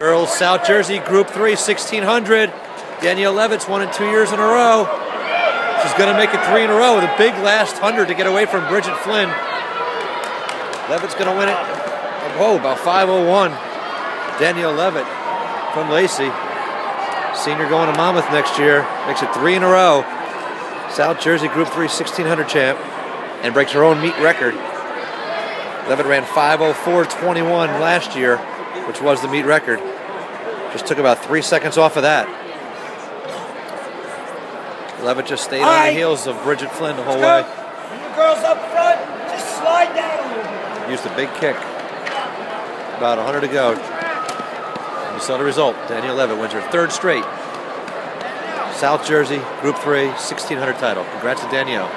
Girls South Jersey Group 3 1600. Danielle Leavitt's won it two years in a row. She's going to make it three in a row with a big last 100 to get away from Bridget Flynn. Leavitt's going to win it. Oh, about 501. Danielle Leavitt from Lacey. Senior going to Monmouth next year. Makes it three in a row. South Jersey Group 3 1600 champ and breaks her own meet record. Leavitt ran 504.21 last year, which was the meet record. Just took about three seconds off of that. Leavitt just stayed All on right. the heels of Bridget Flynn the whole way. And you girls up front, just slide down a little bit. Used a big kick. About 100 to go. You saw the result. Danielle Leavitt wins her third straight South Jersey Group 3 1600 title. Congrats to Danielle.